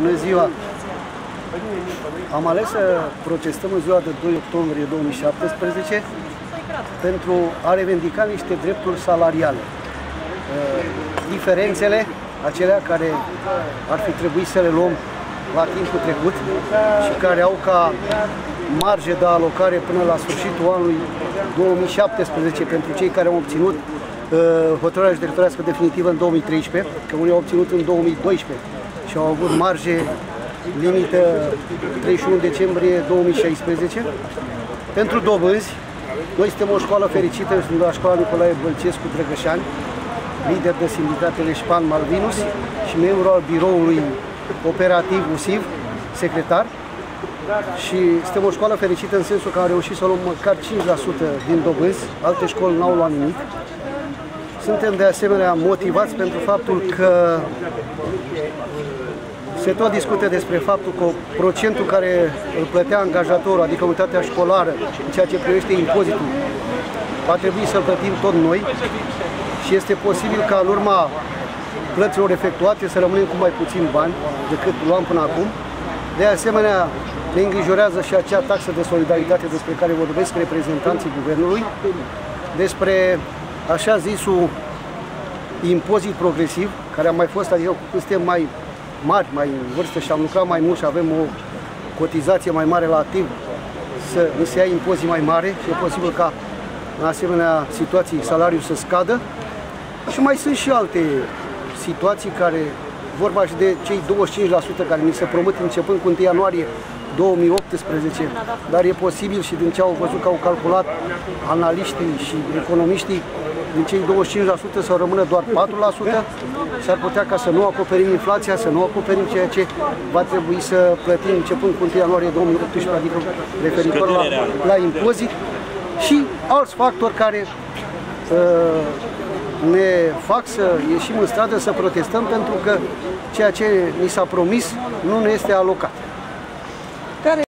Bună ziua! Am ales să protestăm în ziua de 2 octombrie 2017 pentru a revendica niște drepturi salariale. Uh, diferențele, acelea care ar fi trebuit să le luăm la timpul trecut și care au ca marge de alocare până la sfârșitul anului 2017 pentru cei care au obținut uh, hotărârea judecătorească definitivă în 2013, că unii au obținut în 2012 și au avut marge limită 31 decembrie 2016. Pentru dobânzi, noi suntem o școală fericită, sunt la școala Nicolae Bălcescu Drăgășani, lider de sindicatele Șpan Malvinus și membru al biroului operativ USIV, secretar. Și suntem o școală fericită în sensul că am reușit să luăm măcar 5% din dobânzi, alte școli n-au luat nimic. Suntem de asemenea motivați pentru faptul că se tot discută despre faptul că procentul care îl plătea angajatorul, adică unitatea școlară, în ceea ce privește impozitul, va trebui să-l plătim tot noi și este posibil ca în urma plăților efectuate să rămânem cu mai puțin bani decât luam până acum. De asemenea, ne îngrijorează și acea taxă de solidaritate despre care vorbesc reprezentanții guvernului, despre așa zisul impozit progresiv, care a mai fost, adică cu suntem mai mari, mai în vârstă și am lucrat mai mult și avem o cotizație mai mare la activ, să nu se ia impozit mai mare și e posibil ca în asemenea situații salariul să scadă. Și mai sunt și alte situații care, vorba și de cei 25% care ni se promit începând cu 1 ianuarie 2018, dar e posibil și din ce au văzut că au calculat analiștii și economiștii, din cei 25% să rămână doar 4%, s-ar putea ca să nu acoperim inflația, să nu acoperim ceea ce va trebui să plătim începând cu 1 ianuarie 2018, adică referitor la, la impozit și alți factori care uh, ne fac să ieșim în stradă să protestăm pentru că ceea ce ni s-a promis nu ne este alocat.